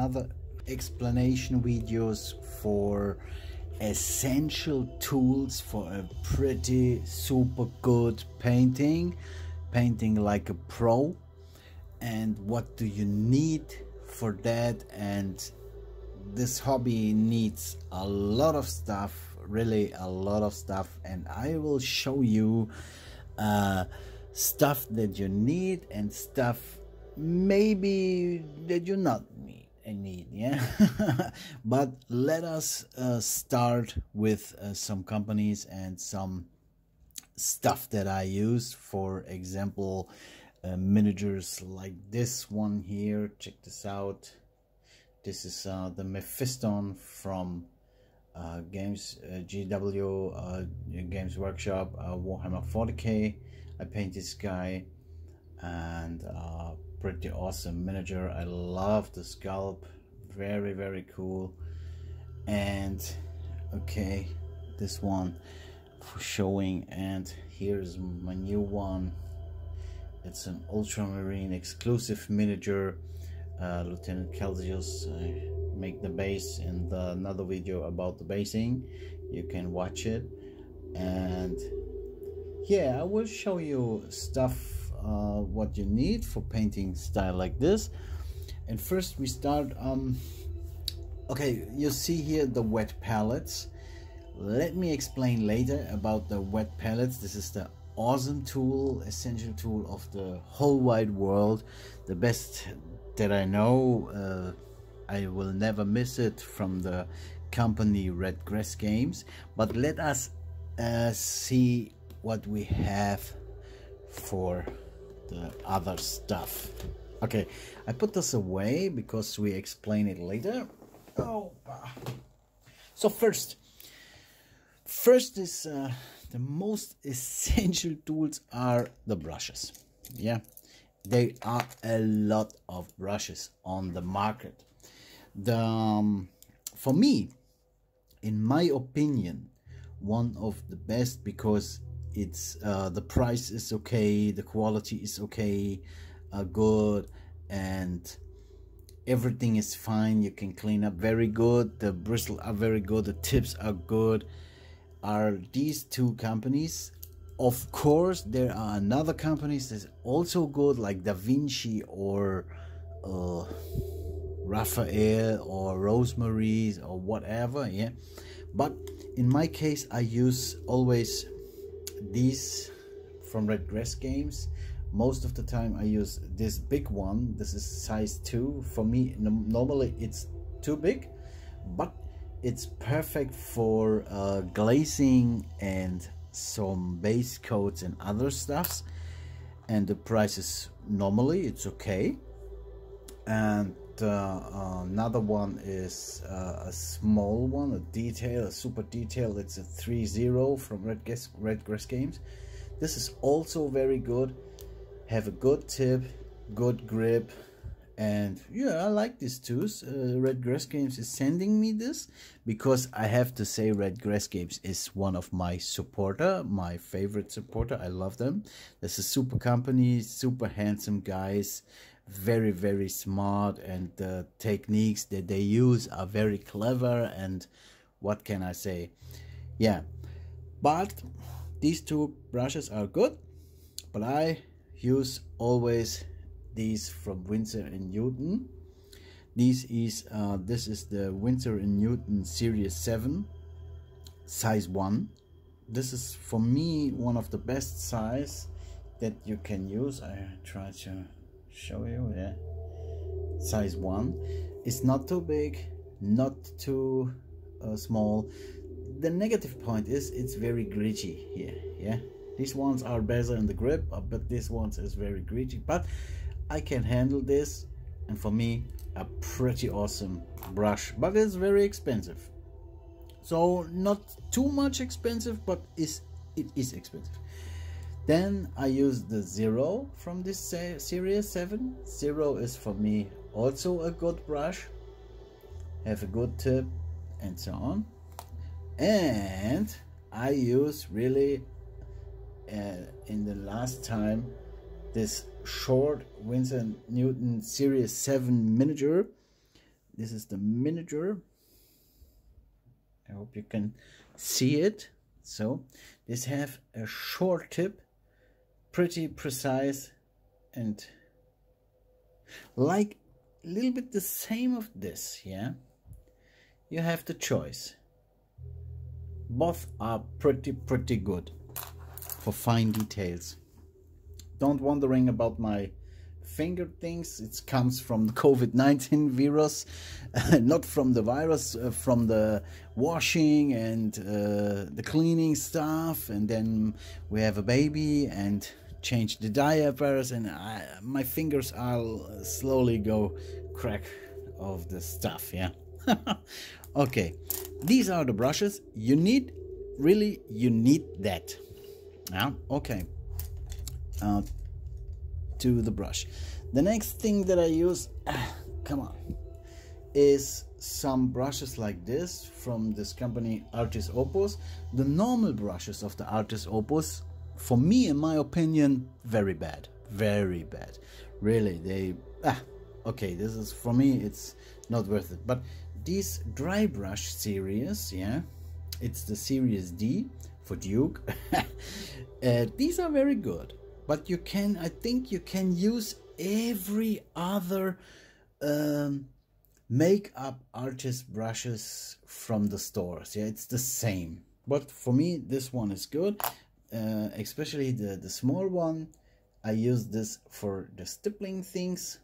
another explanation videos for essential tools for a pretty super good painting painting like a pro. And what do you need for that? And this hobby needs a lot of stuff really a lot of stuff. And I will show you uh, stuff that you need and stuff maybe that you not need need yeah? But let us uh, start with uh, some companies and some stuff that I use. For example uh, miniatures like this one here. Check this out. This is uh, the Mephiston from uh, Games uh, GW Games Workshop Warhammer 40k. I paint this guy and pretty awesome miniature. I love the scalp, very very cool. And okay, this one for showing. And here's my new one. It's an ultramarine exclusive miniature uh, Lieutenant Calsius uh, make the base in the, another video about the basing you can watch it and yeah I will show you stuff uh, what you need for painting style like this and first we start um okay you see here the wet palettes let me explain later about the wet palettes this is the awesome tool essential tool of the whole wide world the best that I know. Uh, I will never miss it from the company Red Grass Games. But let us uh, see what we have for the other stuff. Okay, I put this away because we explain it later. Oh, so first, first is uh, the most essential tools are the brushes. Yeah, there are a lot of brushes on the market the um, for me in my opinion one of the best because it's uh, the price is okay the quality is okay uh, good and everything is fine. You can clean up very good. The bristles are very good. The tips are good. Are these two companies? Of course there are another companies that's also good like da vinci or uh, raphael or rosemary's or whatever yeah. But in my case i use always these from red grass games most of the time i use this big one. This is size 2 for me normally it's too big but it's perfect for uh, glazing and some base coats and other stuffs. And the price is normally it's okay. And uh, another one is uh, a small one a detail a super detail. It's a 3-0 from red grass red grass games. This is also very good. Have a good tip good grip and yeah i like these tools uh, red grass games is sending me this because i have to say red grass games is one of my supporter my favorite supporter. I love them. This is super company super handsome guys very very smart and the techniques that they use are very clever and what can i say yeah but these two brushes are good but i use always these from Winsor and Newton. This is uh, this is the Winsor and Newton Series 7 size 1. This is for me one of the best size that you can use. I try to show you, yeah. Size 1. It's not too big, not too uh, small. The negative point is it's very gritty here, yeah. These ones are better in the grip, uh, but this one is very gritty. But I can handle this and for me a pretty awesome brush but it's very expensive so not too much expensive but is it is expensive then I use the zero from this series 7 zero is for me also a good brush. Have a good tip and so on. And I use really uh, in the last time this short Winsor Newton Series 7 miniature. This is the miniature. I hope you can see it. So this have a short tip pretty precise and like a little bit the same of this yeah? You have the choice. Both are pretty pretty good for fine details. Don't wondering about my finger things it comes from the covid-19 virus not from the virus uh, from the washing and uh, the cleaning stuff. And then we have a baby and change the diapers and I, my fingers I'll slowly go crack of the stuff yeah. Okay these are the brushes. You need really you need that. Yeah okay. Uh, to the brush. The next thing that I use come on is some brushes like this from this company Artis Opus. The normal brushes of the Artis Opus for me in my opinion very bad. Very bad. Really they ah okay this is for me it's not worth it. But this dry brush series yeah it's the series D for Duke. Uh, these are very good but you can I think you can use every other um, makeup artist brushes from the stores. Yeah it's the same. But for me this one is good uh, especially the the small one I use this for the stippling things.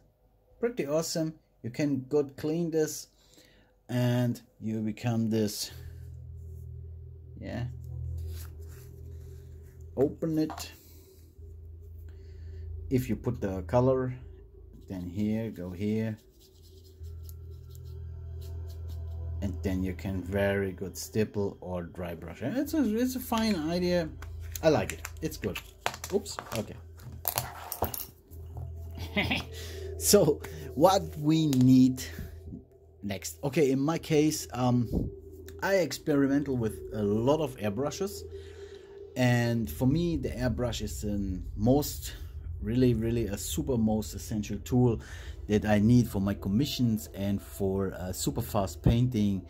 Pretty awesome. You can good clean this and you become this. Yeah. Open it. If you put the color then here go here. And then you can very good stipple or dry brush. It's a, it's a fine idea I like it. It's good. Oops. Okay. So what we need next? Okay in my case um i experimental with a lot of airbrushes. And for me the airbrush is the most really really a super most essential tool that i need for my commissions and for uh, super fast painting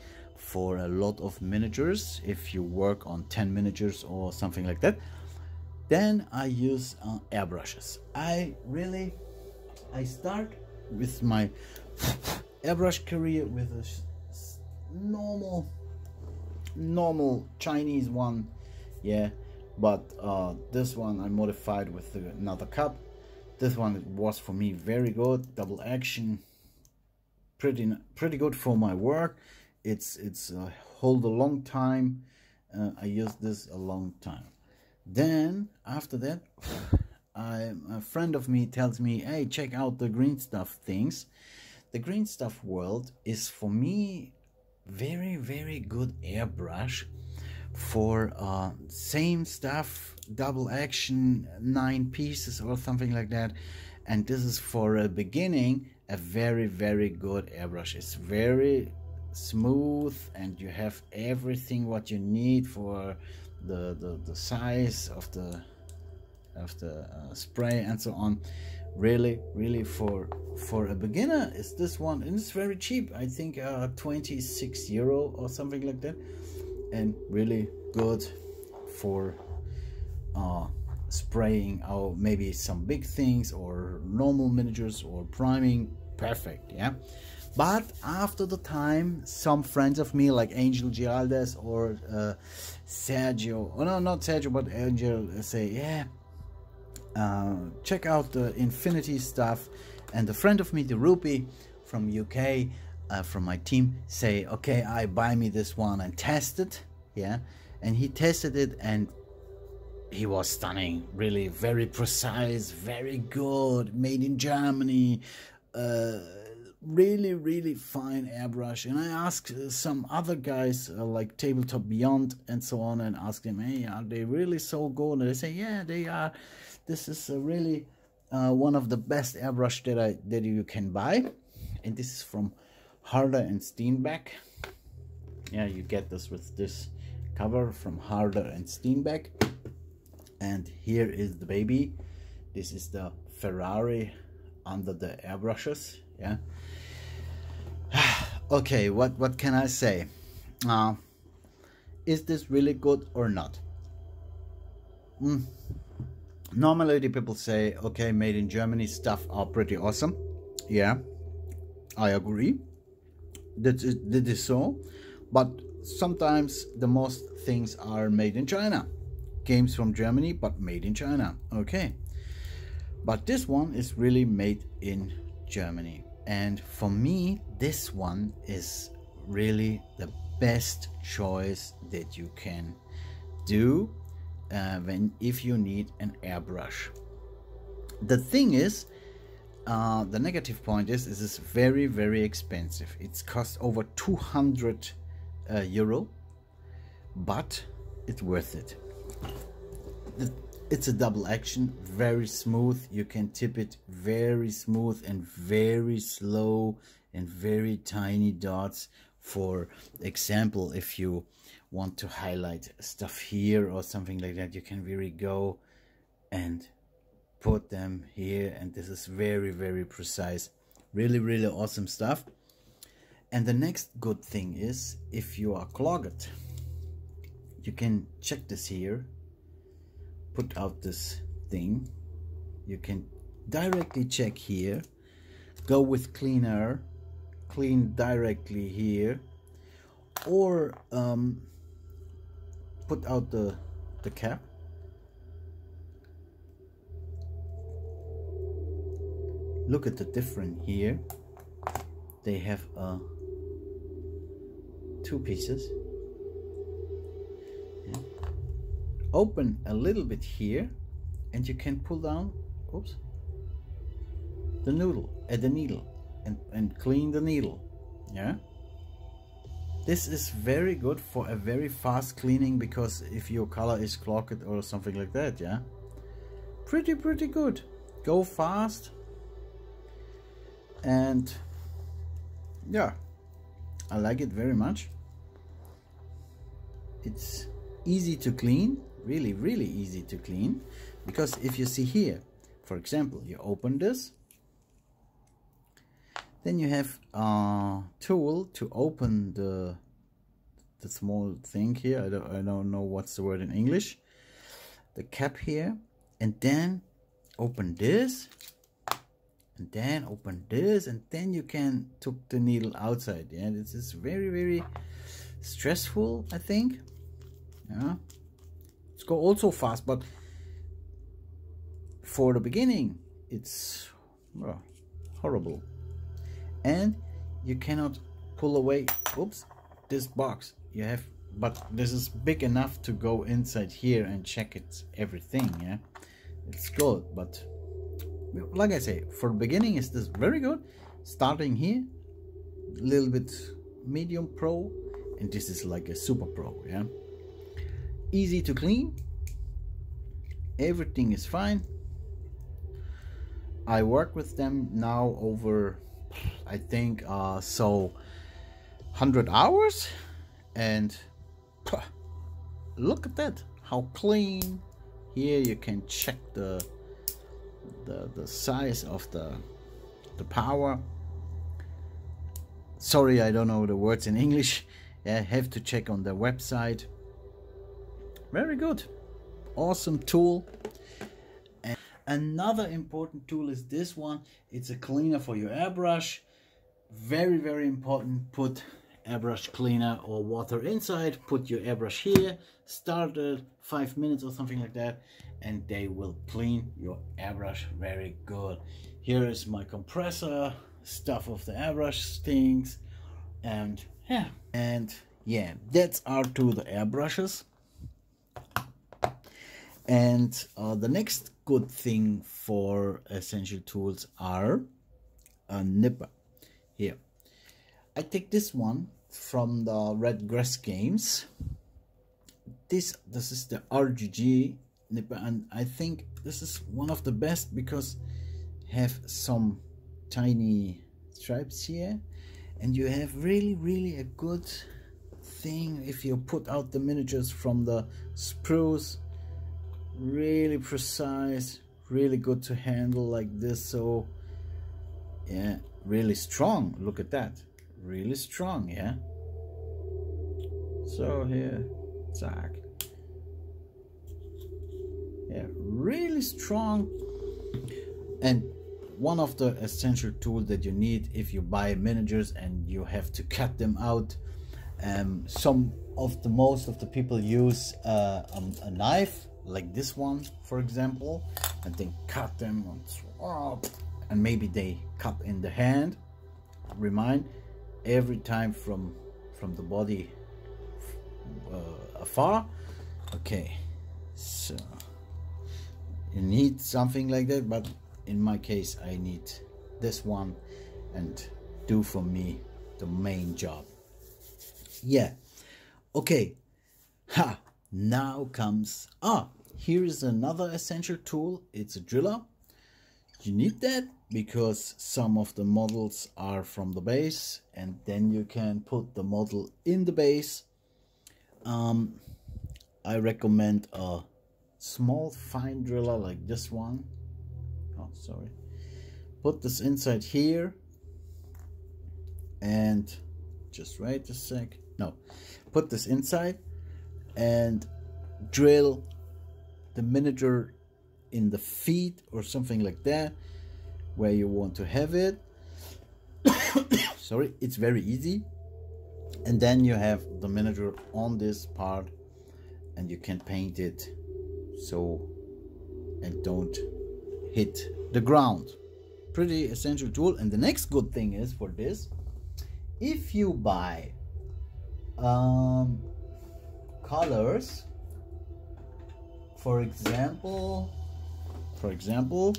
for a lot of miniatures if you work on 10 miniatures or something like that then i use uh, airbrushes. I really I start with my airbrush career with a normal normal Chinese one yeah. But uh, this one I modified with another cup. This one was for me very good double action pretty pretty good for my work it's it's uh, hold a long time uh, I use this a long time then after that I, a friend of me tells me, hey, check out the green stuff things. The green stuff world is for me very, very good airbrush for uh, same stuff, double action, nine pieces or something like that. And this is for a beginning, a very, very good airbrush. It's very smooth and you have everything what you need for the, the, the size of the of the uh, spray and so on. Really really for for a beginner is this one and it's very cheap. I think uh 26 euro or something like that. And really good for uh spraying out maybe some big things or normal miniatures or priming. Perfect yeah but after the time some friends of me like angel Giraldez or uh, sergio oh no not sergio but angel say yeah uh, check out the Infinity stuff. And a friend of me, the Rupee from UK, uh, from my team, say, okay, I buy me this one and test it. Yeah. And he tested it and he was stunning. Really very precise, very good, made in Germany. Uh, really really fine airbrush and i asked uh, some other guys uh, like tabletop beyond and so on and asked them hey are they really so good and they say yeah they are this is really uh, one of the best airbrush that I that you can buy, and this is from Harder and Steenbeck. Yeah, you get this with this cover from Harder and Steenbeck. And here is the baby. This is the Ferrari under the airbrushes. Yeah. Okay what what can i say? Uh, is this really good or not? Mm. normally the people say okay made in germany stuff are pretty awesome. Yeah i agree. That is, that is so. But sometimes the most things are made in china. Games from germany but made in china. Okay. But this one is really made in germany and for me this one is really the best choice that you can do uh, when if you need an airbrush. The thing is uh, the negative point is is very very expensive. It's cost over 200 uh, euro but it's worth it it's a double action very smooth. You can tip it very smooth and very slow and very tiny dots. For example if you want to highlight stuff here or something like that you can really go and put them here. And this is very very precise. Really really awesome stuff. And the next good thing is if you are clogged you can check this here put out this thing. You can directly check here. Go with cleaner clean directly here. Or um, put out the the cap. Look at the difference here. They have uh, two pieces open a little bit here and you can pull down oops the noodle at uh, the needle and, and clean the needle yeah? This is very good for a very fast cleaning because if your color is clogged or something like that yeah? Pretty pretty good. Go fast. And yeah I like it very much. It's easy to clean really really easy to clean. Because if you see here for example you open this then you have a tool to open the the small thing here. I don't, I don't know what's the word in English. The cap here. And then open this. And then open this. And then you can took the needle outside. Yeah this is very very stressful I think. Yeah it's go also fast but for the beginning it's well, horrible. And you cannot pull away oops this box. You have but this is big enough to go inside here and check it everything yeah? It's good but like I say for beginning is this very good. Starting here a little bit medium pro and this is like a super pro yeah easy to clean. Everything is fine. I work with them now over I think uh, so 100 hours. And look at that how clean. Here you can check the the, the size of the the power. Sorry I don't know the words in English. I have to check on the website very good. Awesome tool. And another important tool is this one. It's a cleaner for your airbrush. Very very important. Put airbrush cleaner or water inside. Put your airbrush here. Start it five minutes or something like that and they will clean your airbrush. Very good. Here is my compressor. Stuff of the airbrush things and yeah. And yeah that's our two the airbrushes and uh, the next good thing for essential tools are a nipper. Here. I take this one from the Red Grass Games. This this is the RGG nipper and I think this is one of the best because have some tiny stripes here. And you have really really a good thing if you put out the miniatures from the spruce really precise really good to handle like this so yeah really strong look at that really strong, yeah? So here, zack. Yeah, really strong. And one of the essential tools that you need if you buy miniatures and you have to cut them out. Um, some of the most of the people use uh, um, a knife like this one, for example, and then cut them and, and maybe they cut in the hand. Remind every time from from the body uh, afar. Okay, so you need something like that, but in my case I need this one and do for me the main job. Yeah. Okay. Ha. Now comes ah here is another essential tool. It's a driller. You need that because some of the models are from the base and then you can put the model in the base. Um, I recommend a small fine driller like this one. Oh sorry. Put this inside here and just wait a sec. No put this inside and drill the miniature in the feet or something like that where you want to have it sorry it's very easy and then you have the miniature on this part and you can paint it so and don't hit the ground. Pretty essential tool. And the next good thing is for this, if you buy um, colors, for example, for example,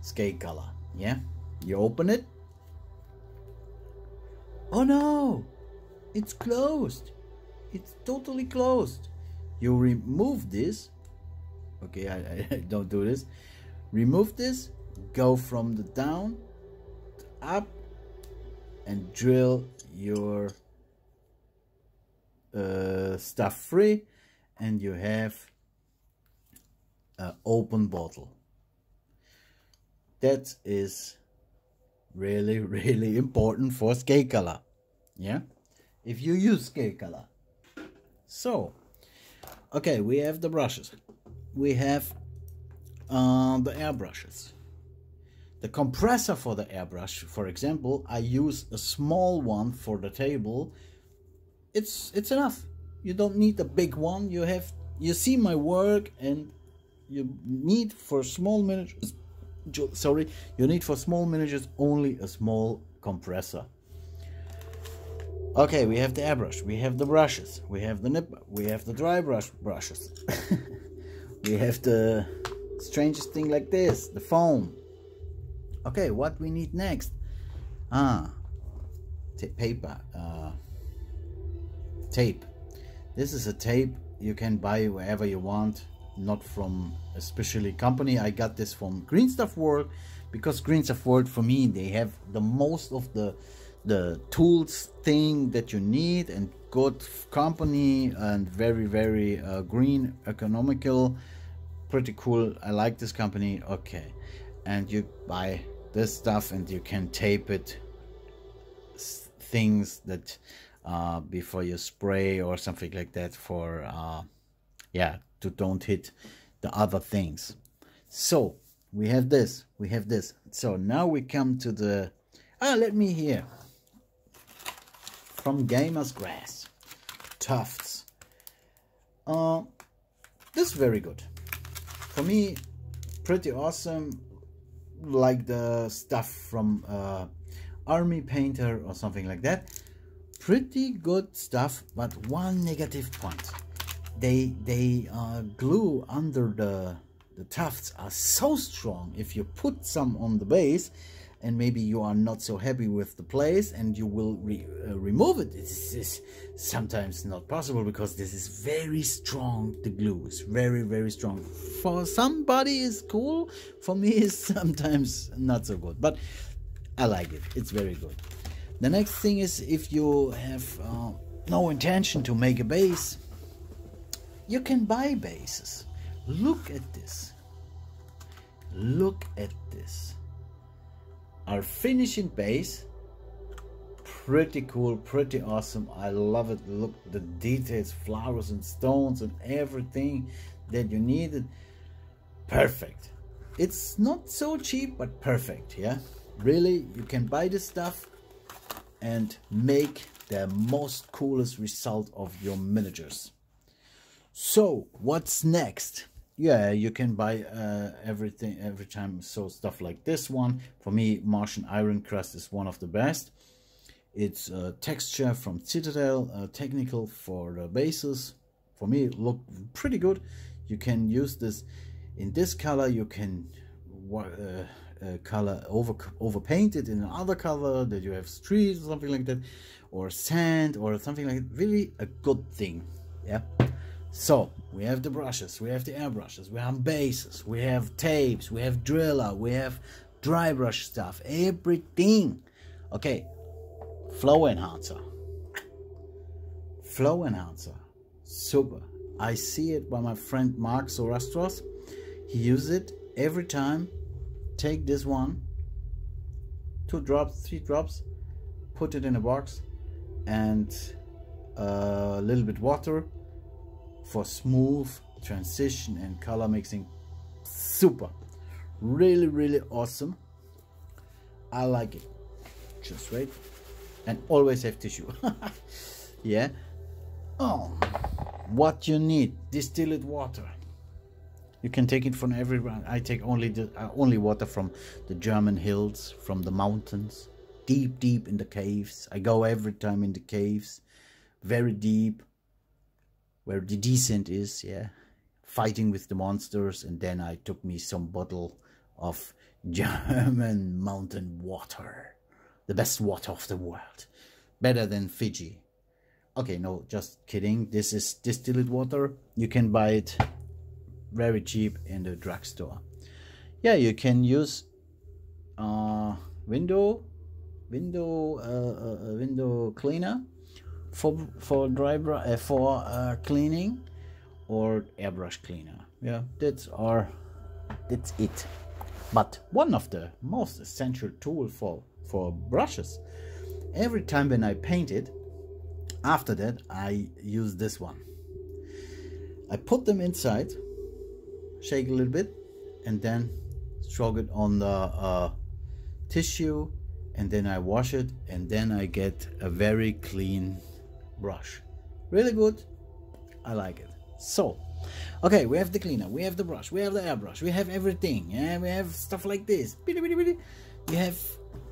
scale color, yeah, you open it. Oh no, it's closed. It's totally closed. You remove this. Okay, I, I don't do this remove this go from the down up and drill your uh, stuff free and you have an open bottle that is really really important for scale color yeah if you use scale color so okay we have the brushes we have uh, the airbrushes. The compressor for the airbrush, for example, I use a small one for the table. It's it's enough. You don't need a big one. You have you see my work and you need for small managers sorry you need for small miniatures only a small compressor. Okay we have the airbrush we have the brushes we have the nip we have the dry brush brushes. We have the strangest thing like this the foam. Okay what we need next? Ah paper uh, tape. This is a tape you can buy wherever you want not from a specially company. I got this from green stuff world because green stuff world for me they have the most of the the tools thing that you need and good company and very very uh, green economical pretty cool. I like this company okay. And you buy this stuff and you can tape it things that uh, before you spray or something like that for uh, yeah to don't hit the other things. So we have this we have this. So now we come to the ah let me hear. From gamers grass tufts. Uh this is very good. For me pretty awesome. Like the stuff from uh, army painter or something like that. Pretty good stuff but one negative point they they uh, glue under the the tufts are so strong. If you put some on the base and maybe you are not so happy with the place and you will re uh, remove it this is sometimes not possible because this is very strong the glue is very very strong. For somebody is cool for me is sometimes not so good but i like it it's very good. The next thing is if you have uh, no intention to make a base you can buy bases. Look at this. Look at this. Our finishing base pretty cool pretty awesome. I love it. Look the details flowers and stones and everything that you needed. Perfect. It's not so cheap but perfect yeah? Really you can buy this stuff and make the most coolest result of your miniatures so what's next? Yeah you can buy uh, everything every time so stuff like this one. For me martian iron crust is one of the best. It's a texture from citadel uh, technical for the bases. For me look pretty good. You can use this in this color. You can uh, uh, color over over painted in another color that you have streets or something like that or sand or something like that. really a good thing. Yeah so we have the brushes we have the airbrushes we have bases we have tapes we have driller we have dry brush stuff everything. Okay flow enhancer. Flow enhancer. Super. I see it by my friend mark Sorastros. he uses it every time. Take this one two drops three drops put it in a box and uh, a little bit water for smooth transition and color mixing. Super. Really really awesome. I like it. Just wait. And always have tissue. Yeah. Oh what you need? Distilled water. You can take it from everywhere. I take only the uh, only water from the German hills from the mountains deep deep in the caves. I go every time in the caves. Very deep where the descent is, yeah, fighting with the monsters, and then I took me some bottle of German mountain water, the best water of the world, better than Fiji. Okay, no, just kidding. This is distilled water. You can buy it very cheap in the drugstore. Yeah, you can use uh, window window uh, uh, uh window cleaner for for dry uh, for uh, cleaning or airbrush cleaner. Yeah. That's our that's it. But one of the most essential tool for for brushes every time when I paint it after that I use this one. I put them inside shake a little bit and then stroke it on the uh, tissue and then I wash it and then I get a very clean brush. Really good. I like it. So okay we have the cleaner we have the brush we have the airbrush we have everything and we have stuff like this. We have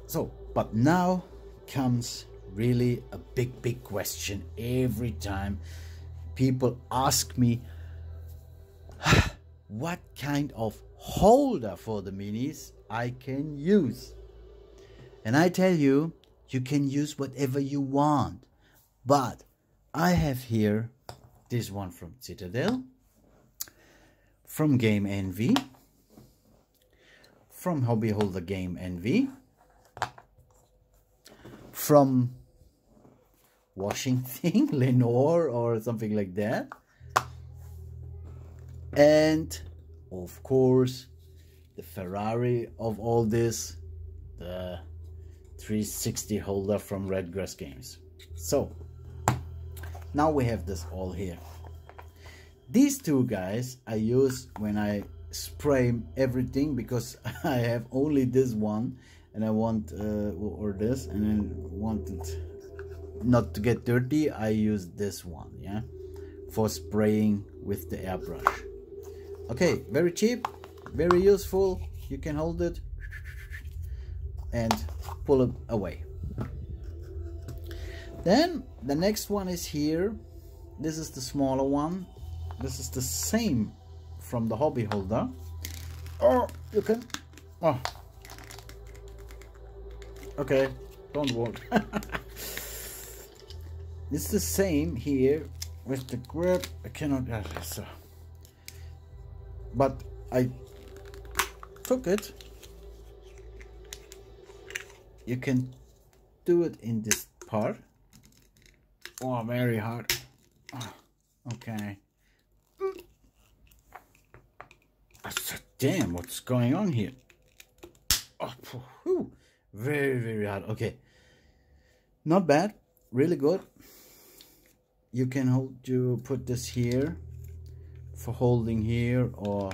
so but now comes really a big big question every time people ask me what kind of holder for the minis I can use? And I tell you you can use whatever you want but I have here this one from Citadel, from Game Envy, from Hobby Holder Game Envy, from washing thing, Lenor or something like that. And of course, the Ferrari of all this, the 360 holder from Redgrass Games. So, now we have this all here. These two guys I use when I spray everything because I have only this one and I want uh, or this and I want it not to get dirty. I use this one yeah for spraying with the airbrush. Okay very cheap very useful. You can hold it and pull it away then the next one is here. This is the smaller one. This is the same from the hobby holder. Oh you can oh. Okay don't worry it's the same here with the grip. I cannot uh, so. but I took it. You can do it in this part Oh, very hot. Oh, okay. Damn, what's going on here? Oh, very, very hot. Okay. not bad really good you can hold you put this here for holding here or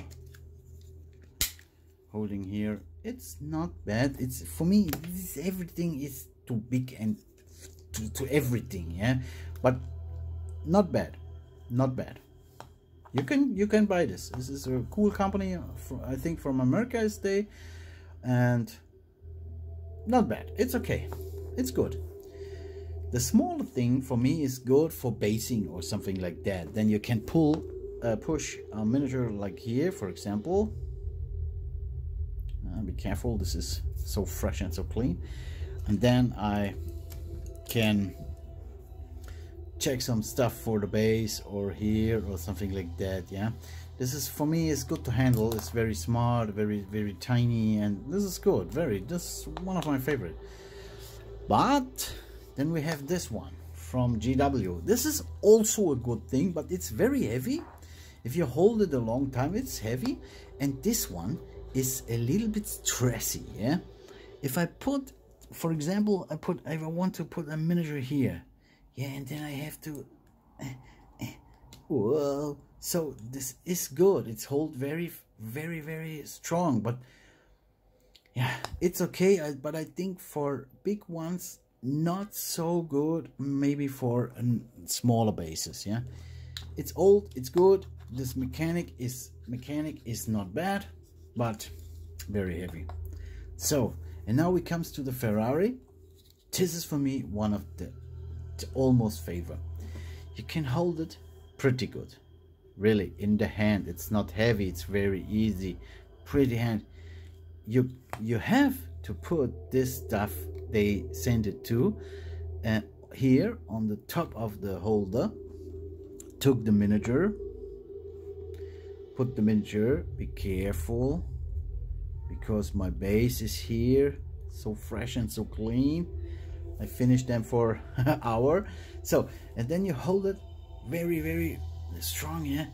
holding here it's not bad it's for me this, everything is too big and to, to everything yeah? But not bad not bad. You can you can buy this. This is a cool company from, i think from america is they and not bad. It's okay. It's good. The smaller thing for me is good for basing or something like that. Then you can pull uh, push a miniature like here for example. Uh, be careful. This is so fresh and so clean. And then I can check some stuff for the base or here or something like that yeah? This is for me it's good to handle. It's very smart very very tiny and this is good very this is one of my favorite. But then we have this one from GW this is also a good thing but it's very heavy. If you hold it a long time it's heavy. And this one is a little bit stressy yeah? If I put for example I put if I want to put a miniature here yeah and then I have to eh, whoa so this is good. It's hold very very very strong but yeah it's okay. But I think for big ones not so good maybe for a smaller bases yeah. It's old it's good. This mechanic is mechanic is not bad but very heavy. So and now we comes to the Ferrari. This is for me one of the, the almost favorite. You can hold it pretty good. Really in the hand it's not heavy it's very easy. Pretty hand. You you have to put this stuff they send it to and uh, here on the top of the holder. Took the miniature. Put the miniature. Be careful because my base is here so fresh and so clean. I finished them for an hour. So and then you hold it very very strong yeah?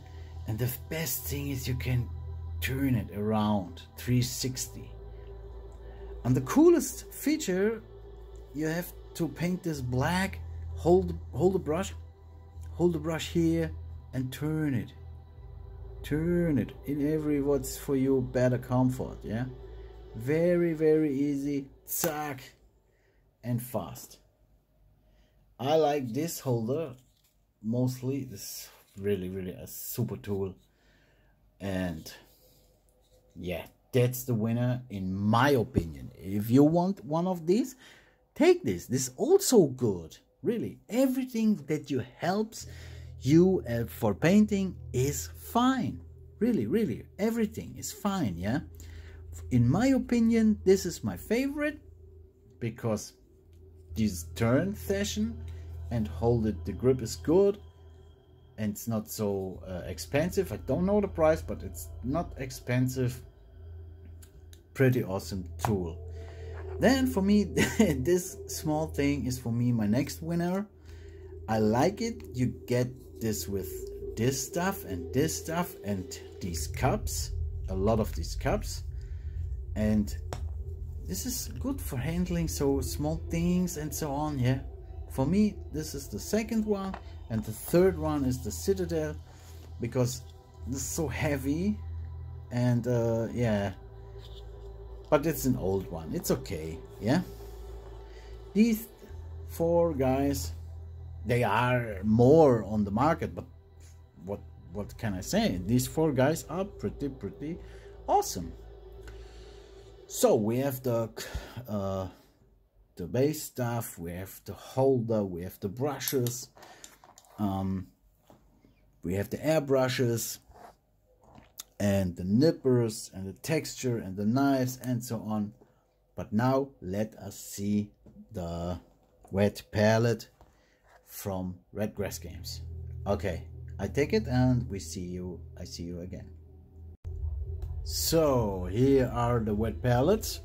And the best thing is you can turn it around 360 and the coolest feature you have to paint this black hold hold the brush hold the brush here and turn it turn it in every what's for you better comfort yeah? Very very easy zack and fast. I like this holder mostly. This really really a super tool. And yeah that's the winner in my opinion. If you want one of these take this. This is also good. Really everything that you helps you uh, for painting is fine. Really really everything is fine yeah? In my opinion this is my favorite because this turn session and hold it the grip is good and it's not so uh, expensive. I don't know the price but it's not expensive. Pretty awesome tool. Then for me this small thing is for me my next winner. I like it. You get this with this stuff and this stuff and these cups a lot of these cups. And this is good for handling so small things and so on yeah. For me this is the second one and the third one is the citadel because this is so heavy and uh, yeah. But it's an old one. It's okay yeah. These four guys they are more on the market but what what can i say? These four guys are pretty pretty awesome. So we have the uh, the base stuff we have the holder we have the brushes um, we have the airbrushes and the nippers and the texture and the knives and so on. But now let us see the wet palette from Redgrass Games. Okay, I take it and we see you, I see you again. So here are the wet palettes.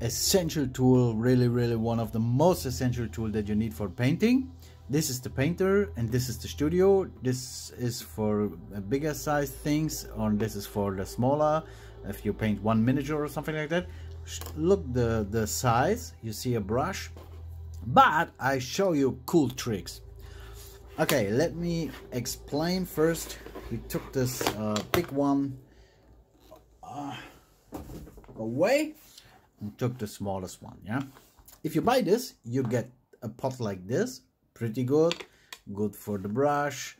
Essential tool, really, really one of the most essential tool that you need for painting. This is the painter and this is the studio. This is for bigger size things or this is for the smaller. If you paint one miniature or something like that. Look the, the size, you see a brush but I show you cool tricks. Okay let me explain first. We took this uh, big one uh, away and took the smallest one yeah? If you buy this you get a pot like this. Pretty good. Good for the brush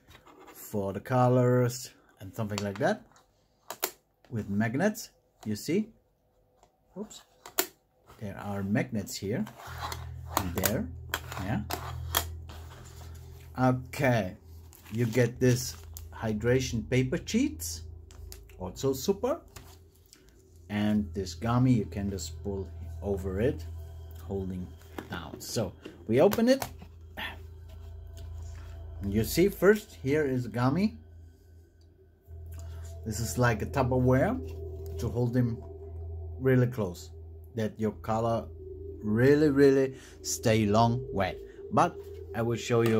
for the colors and something like that. With magnets you see? Oops. There are magnets here there. Yeah. Okay. You get this hydration paper sheets. Also super. And this gummy you can just pull over it holding down. So we open it. You see first here is gummy. This is like a Tupperware to hold them really close that your color really really stay long wet. But I will show you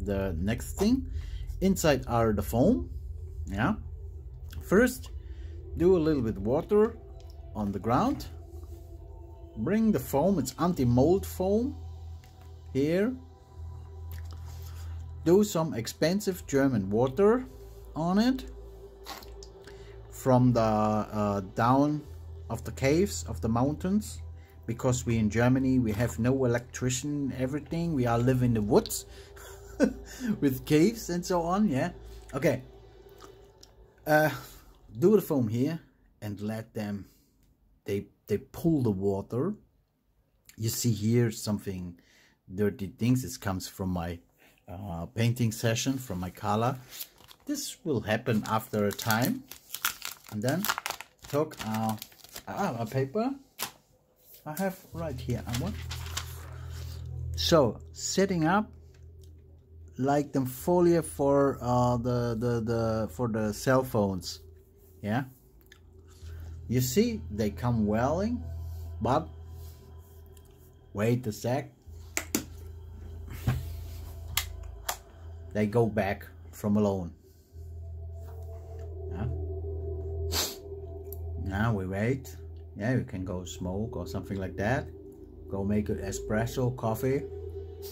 the next thing. Inside are the foam. Yeah. First do a little bit water on the ground. Bring the foam it's anti-mold foam here. Do some expensive German water on it from the uh, down of the caves of the mountains because we're in Germany we have no electrician everything. We are live in the woods with caves and so on yeah? Okay. Uh, do the foam here and let them they they pull the water. You see here something dirty things. This comes from my uh, painting session from my color. This will happen after a time. And then took our, a paper I have right here one so setting up like the folia for uh, the, the the for the cell phones yeah? You see they come welling but wait a sec. They go back from alone. Now we wait yeah you can go smoke or something like that. Go make an espresso coffee.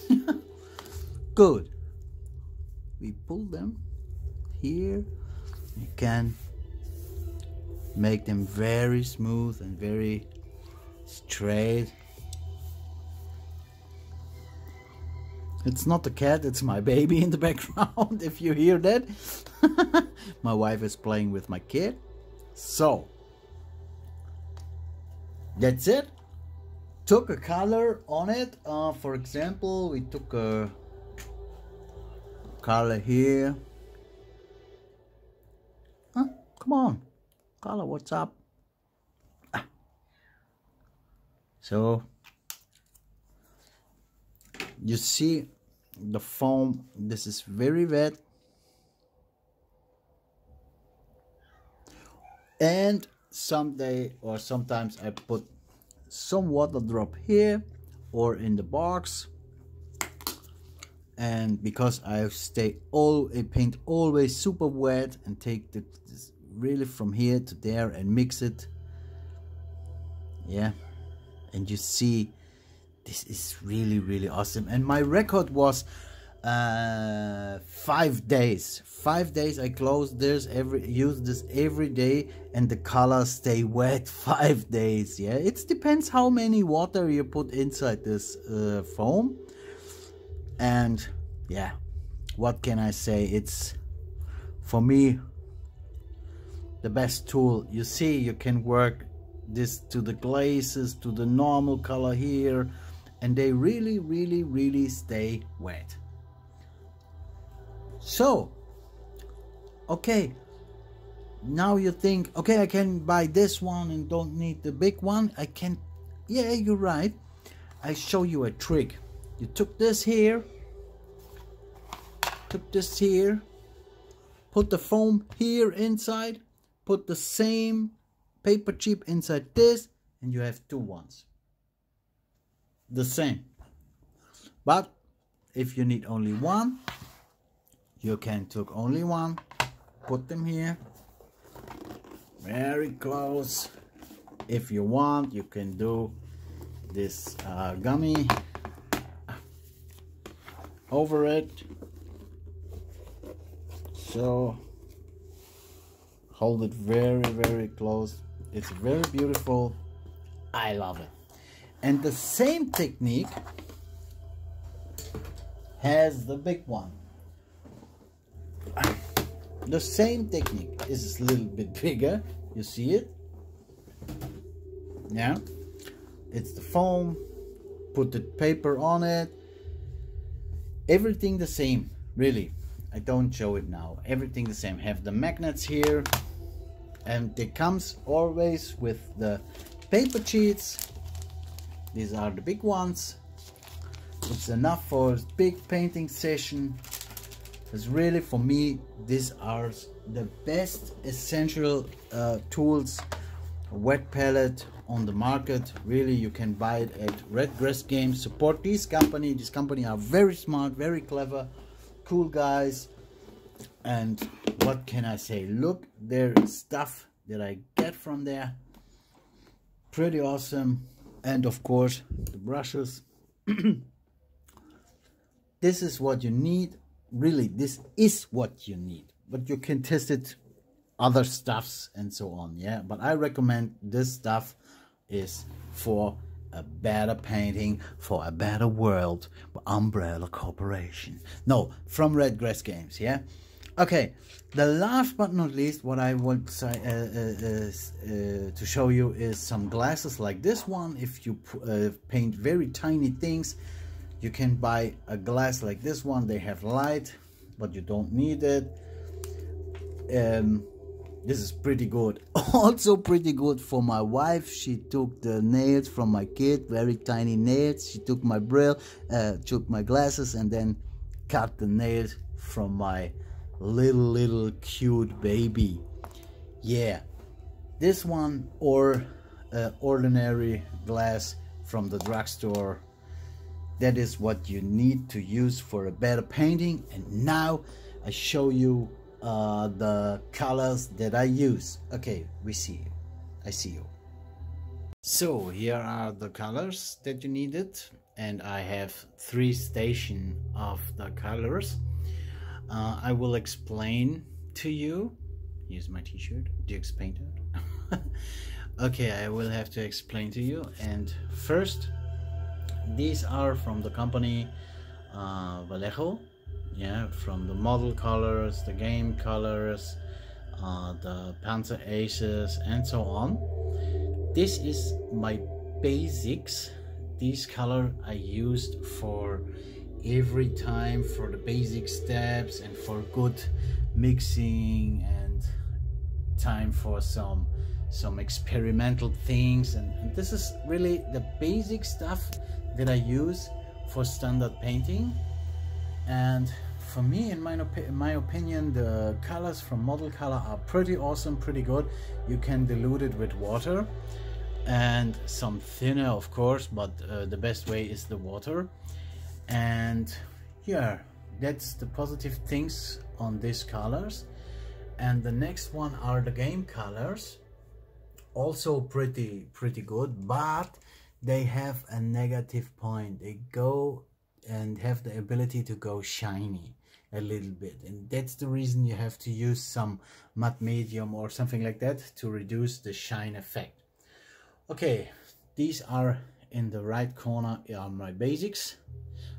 Good. We pull them here. You can make them very smooth and very straight. It's not the cat it's my baby in the background if you hear that. My wife is playing with my kid. So that's it took a color on it uh, for example we took a color here. Huh? Come on. Color, what's up? Ah. So, you see the foam, this is very wet. And someday or sometimes I put some water drop here or in the box. And because I stay all I paint always super wet and take the really from here to there and mix it. Yeah. And you see this is really really awesome. And my record was uh five days. Five days i close this every use this every day and the colors stay wet five days. Yeah it depends how many water you put inside this uh, foam. And yeah what can i say? It's for me the best tool. You see you can work this to the glazes to the normal color here and they really really really stay wet so okay now you think okay i can buy this one and don't need the big one. I can yeah you're right. I show you a trick. You took this here took this here put the foam here inside put the same paper chip inside this and you have two ones. The same. But if you need only one you can took only one. Put them here. Very close. If you want you can do this uh, gummy. Over it. So hold it very very close. It's very beautiful. I love it. And the same technique has the big one the same technique is a little bit bigger. You see it? Yeah. It's the foam. Put the paper on it. Everything the same really. I don't show it now. Everything the same. Have the magnets here. And it comes always with the paper sheets. These are the big ones. It's enough for a big painting session it's really for me these are the best essential uh, tools wet palette on the market. Really you can buy it at red games. Support this company. This company are very smart very clever cool guys. And what can i say? Look their stuff that i get from there pretty awesome. And of course the brushes. This is what you need really this is what you need. But you can test it other stuffs and so on yeah? But i recommend this stuff is for a better painting for a better world umbrella corporation. No from Redgrass Games yeah? Okay the last but not least what i want say, uh, uh, uh, to show you is some glasses like this one. If you uh, paint very tiny things you can buy a glass like this one. They have light but you don't need it. Um, this is pretty good. Also pretty good for my wife. She took the nails from my kid very tiny nails. She took my brill uh, took my glasses and then cut the nails from my little little cute baby. Yeah. This one or uh, ordinary glass from the drugstore that is what you need to use for a better painting and now I show you uh, the colors that I use. Okay, we see you. I see you. So here are the colors that you needed and I have three station of the colors. Uh, I will explain to you. Use my t-shirt. Do you explain painted. okay, I will have to explain to you. And first, these are from the company uh, Vallejo. Yeah from the model colors the game colors uh, the Panzer Aces and so on. This is my basics. This color I used for every time for the basic steps and for good mixing and time for some some experimental things. And, and this is really the basic stuff that I use for standard painting. And for me in my, in my opinion the colors from model color are pretty awesome pretty good. You can dilute it with water and some thinner of course but uh, the best way is the water. And yeah that's the positive things on these colors. And the next one are the game colors. Also pretty pretty good but they have a negative point. They go and have the ability to go shiny a little bit. And that's the reason you have to use some matte medium or something like that to reduce the shine effect. Okay these are in the right corner are my basics.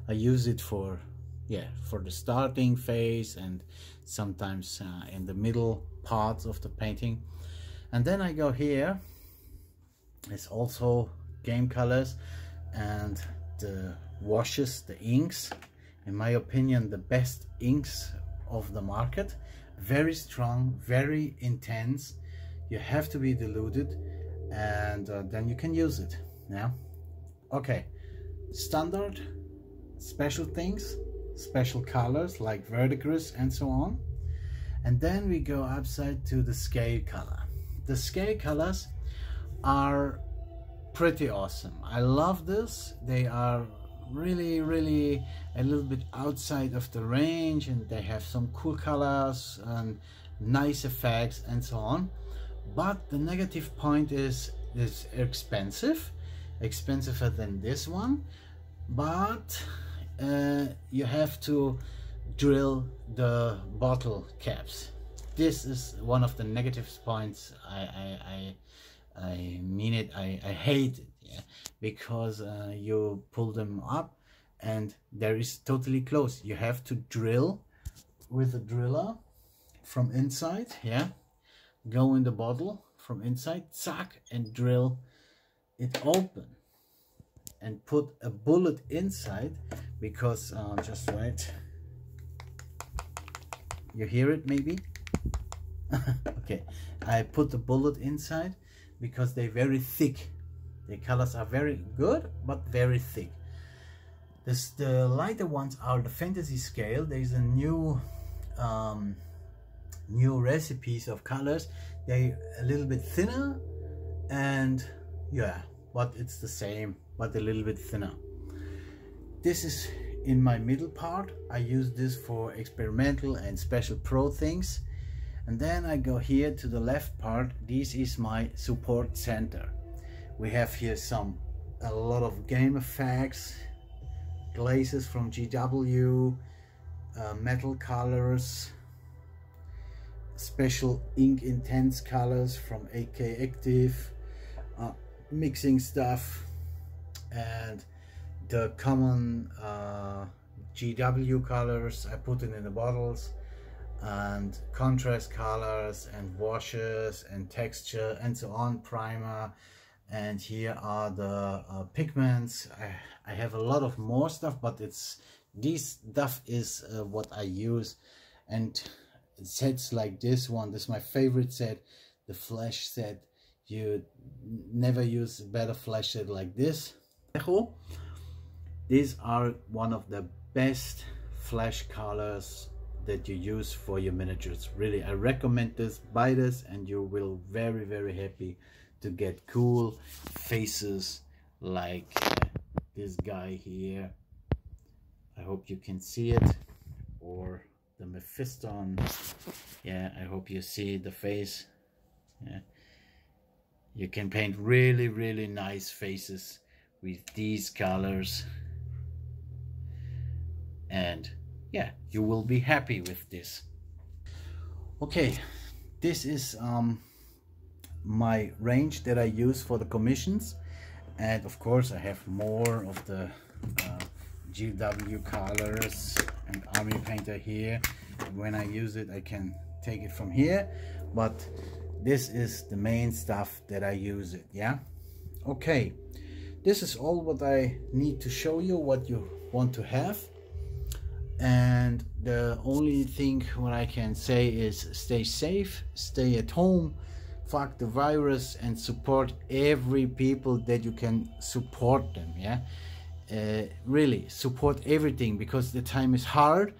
I use it for yeah for the starting phase and sometimes uh, in the middle parts of the painting. And then I go here. It's also game colors and the washes, the inks, in my opinion, the best inks of the market. Very strong, very intense. You have to be diluted and uh, then you can use it. Yeah. Okay. Standard, special things, special colors like verdigris and so on. And then we go upside to the scale color. The scale colors are pretty awesome. I love this. They are really really a little bit outside of the range and they have some cool colors and nice effects and so on but the negative point is it's expensive expensiver than this one but uh, you have to drill the bottle caps this is one of the negative points I I, I, I mean it I, I hate it yeah? because uh, you pull them up and there is totally closed you have to drill with a driller from inside yeah go in the bottle from inside zack and drill it open and put a bullet inside because uh, just right you hear it maybe okay I put the bullet inside because they're very thick. The colors are very good but very thick. This the lighter ones are the fantasy scale. There's a new um, new recipes of colors. They're a little bit thinner and yeah but it's the same but a little bit thinner. This is in my middle part. I use this for experimental and special pro things and then I go here to the left part. This is my support center. We have here some a lot of game effects glazes from GW uh, metal colors special ink intense colors from AK Interactive uh, mixing stuff and the common uh, GW colors. I put it in the bottles and contrast colors and washes and texture and so on primer. And here are the uh, pigments. I, I have a lot of more stuff but it's this stuff is uh, what I use. And sets like this one this is my favorite set the flash set. You never use better flash set like this. These are one of the best flash colors that you use for your miniatures really i recommend this buy this and you will very very happy to get cool faces like this guy here. I hope you can see it or the mephiston. Yeah i hope you see the face. Yeah. You can paint really really nice faces with these colors. And yeah. You will be happy with this. Okay. This is um, my range that I use for the commissions. And of course I have more of the uh, GW colors and army painter here. When I use it I can take it from here. But this is the main stuff that I use it yeah? Okay. This is all what I need to show you what you want to have and the only thing what I can say is stay safe stay at home fuck the virus and support every people that you can support them yeah? Uh, really support everything because the time is hard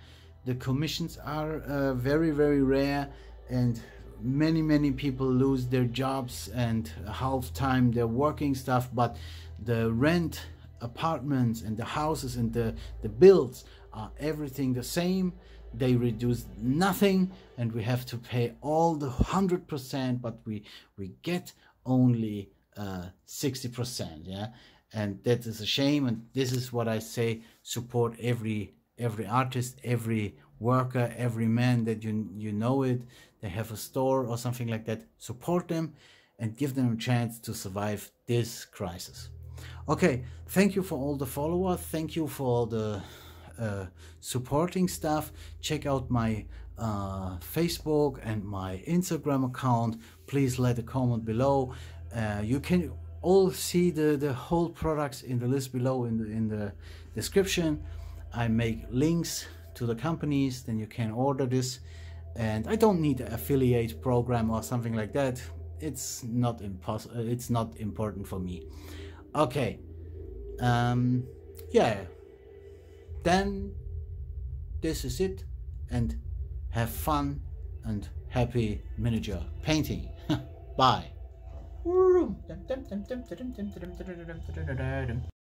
the commissions are uh, very very rare and many many people lose their jobs and half time their working stuff but the rent apartments and the houses and the the bills are everything the same. They reduce nothing and we have to pay all the 100% but we we get only uh, 60% yeah? And that is a shame and this is what I say support every every artist every worker every man that you you know it. They have a store or something like that. Support them and give them a chance to survive this crisis. Okay thank you for all the followers thank you for the uh, supporting stuff check out my uh, Facebook and my Instagram account. Please let a comment below. Uh, you can all see the the whole products in the list below in the in the description. I make links to the companies then you can order this. And I don't need an affiliate program or something like that. It's not impossible it's not important for me. Okay um yeah then this is it and have fun and happy miniature painting bye